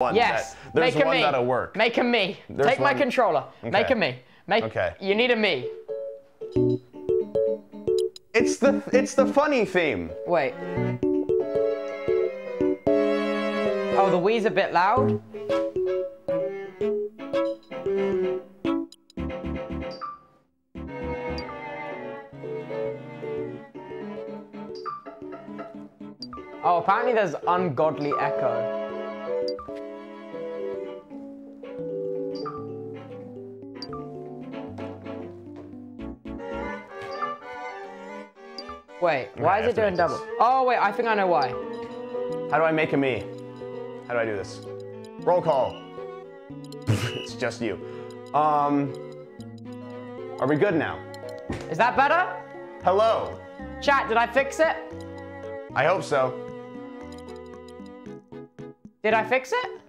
Yes. That, there's Make one me. that'll work. Make a me. There's Take my one- controller. Make Okay. a me. Make. Okay. You need a me. It's the it's the funny theme. Wait. Oh, the Wii's a bit loud. Oh, apparently there's ungodly echo. Wait, why I is it doing double? Oh, wait, I think I know why. How do I make a me? How do I do this? Roll call. it's just you. Um, are we good now? Is that better? Hello. Chat, did I fix it? I hope so. Did I fix it?